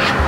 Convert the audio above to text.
you